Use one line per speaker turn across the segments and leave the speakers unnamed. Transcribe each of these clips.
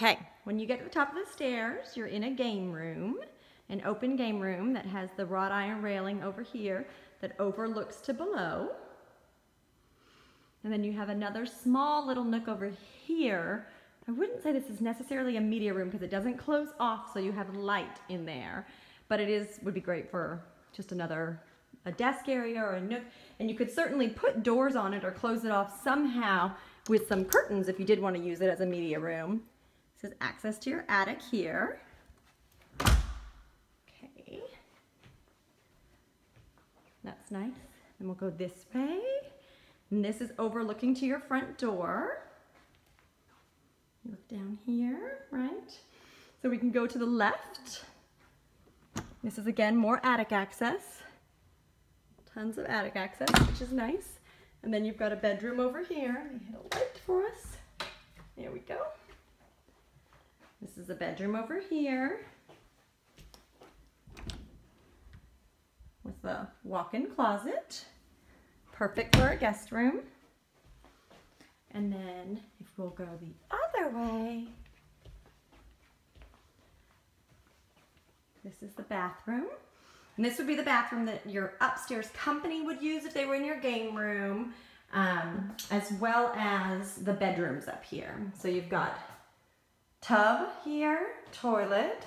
Okay, when you get to the top of the stairs, you're in a game room, an open game room that has the wrought iron railing over here that overlooks to below. And then you have another small little nook over here. I wouldn't say this is necessarily a media room because it doesn't close off so you have light in there. But it is would be great for just another a desk area or a nook. And you could certainly put doors on it or close it off somehow with some curtains if you did want to use it as a media room. This is access to your attic here. Okay. That's nice. And we'll go this way. And this is overlooking to your front door. You Look down here, right? So we can go to the left. This is again more attic access. Tons of attic access, which is nice. And then you've got a bedroom over here. Let me hit a light for us. There we go. This is a bedroom over here. With a walk-in closet. Perfect for a guest room. And then if we'll go the other way, this is the bathroom. And this would be the bathroom that your upstairs company would use if they were in your game room, um, as well as the bedrooms up here. So you've got tub here, toilet,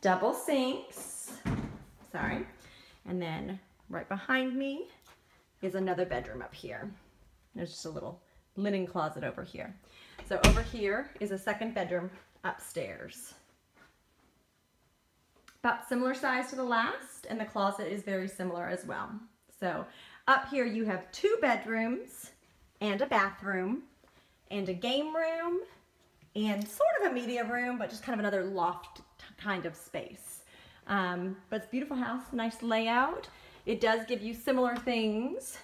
double sinks, sorry, and then right behind me is another bedroom up here. There's just a little linen closet over here. So over here is a second bedroom upstairs. About similar size to the last, and the closet is very similar as well. So up here you have two bedrooms and a bathroom and a game room and sort of a media room, but just kind of another loft kind of space. Um, but it's beautiful house, nice layout. It does give you similar things